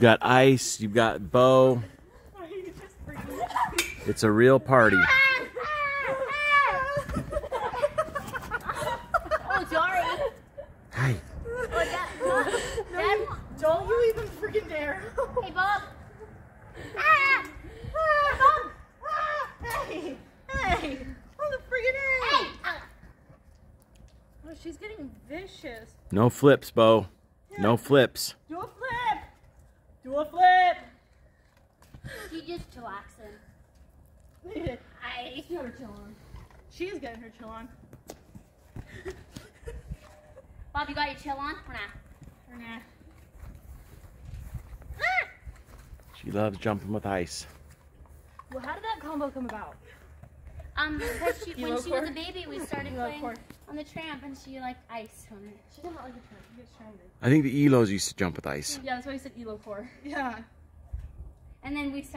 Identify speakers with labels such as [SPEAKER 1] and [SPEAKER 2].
[SPEAKER 1] got ice. You've got Bo. It's a real party.
[SPEAKER 2] Oh, sorry.
[SPEAKER 1] Hi.
[SPEAKER 2] Dad,
[SPEAKER 3] Don't you even freaking dare.
[SPEAKER 2] hey, Bob.
[SPEAKER 3] Ah! Ah! Ah! Hey! Hey! Oh, the freaking
[SPEAKER 2] Hey.
[SPEAKER 3] hey! Oh, she's getting vicious.
[SPEAKER 1] No flips, Bo. No flips.
[SPEAKER 3] Do a flip! Do a flip!
[SPEAKER 2] She just chillaxing. I.
[SPEAKER 3] She's got her chill on. She is getting her chill on.
[SPEAKER 2] Bob, you got your chill on or not?
[SPEAKER 3] Or nah.
[SPEAKER 1] She loves jumping with ice.
[SPEAKER 3] Well, how did that combo come about?
[SPEAKER 2] Um, because she, when
[SPEAKER 3] Elo
[SPEAKER 2] she was a baby, we started playing
[SPEAKER 3] core.
[SPEAKER 2] On the tramp, and she liked ice on it.
[SPEAKER 3] She doesn't like the turn. She gets stranded.
[SPEAKER 1] I think the Elos used to jump with ice.
[SPEAKER 3] Yeah, that's why I said Elo core. Yeah.
[SPEAKER 2] And then we